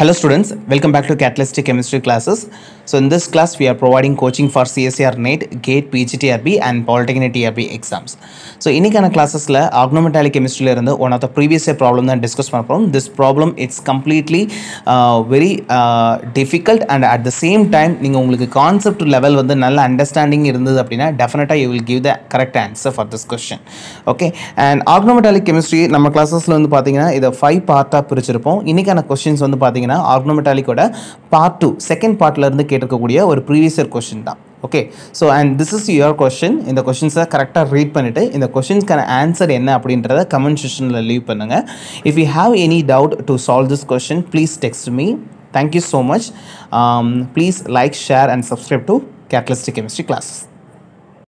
Hello students, welcome back to Catalytic Chemistry classes. So in this class we are providing coaching for CSR NET, GATE, PGTRB and Polytechnic TRB exams. So இன்னைக்கான கிளாஸஸில் organometallic கெமிஸ்ட்ரியில் இருந்து one of the previous problem தான் discuss பண்ண போகிறோம் this problem it's completely very difficult and at the same time நீங்கள் உங்களுக்கு concept level வந்து நல்ல அண்டர்ஸ்டாண்டிங் இருந்தது அப்படின்னா டெஃபினட்டாக you will give the correct answer for this question okay and organometallic chemistry நம்ம கிளாஸஸில் வந்து பார்த்தீங்கன்னா இதை ஃபைவ் பார்ட்டாக பிரிச்சிருப்போம். இன்னைக்கான கொஸ்டின்ஸ் வந்து பார்த்தீங்கன்னா ஆக்னோமெட்டாலிக்கோட பார்ட் டூ செகண்ட் பார்ட்லேருந்து கேட்டிருக்கக்கூடிய ஒரு ப்ரீவியஸ் இயர் கொஷின் தான். Okay so and this is your question இந்த கொஷின்ஸை கரெக்டாக ரீட் பண்ணிவிட்டு இந்த கொஷின்ஸ்க்கான ஆன்சர் என்ன அப்படின்றத கமெண்ட் செஷனில் லீவ் பண்ணுங்கள் if you have any doubt to solve this question please text me thank you so much please like share and subscribe to catalystic chemistry classes